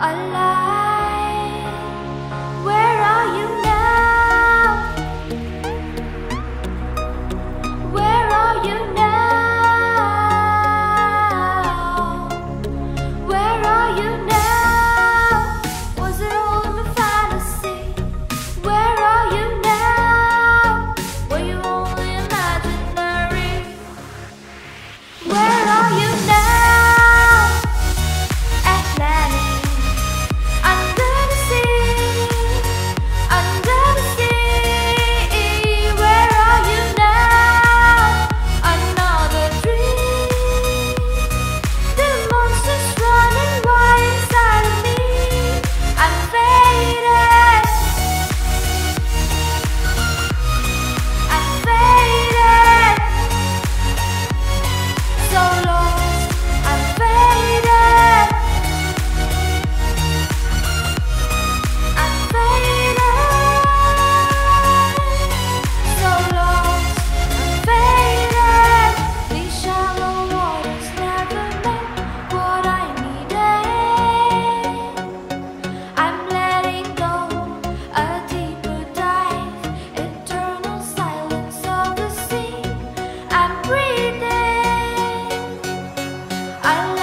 Allah. I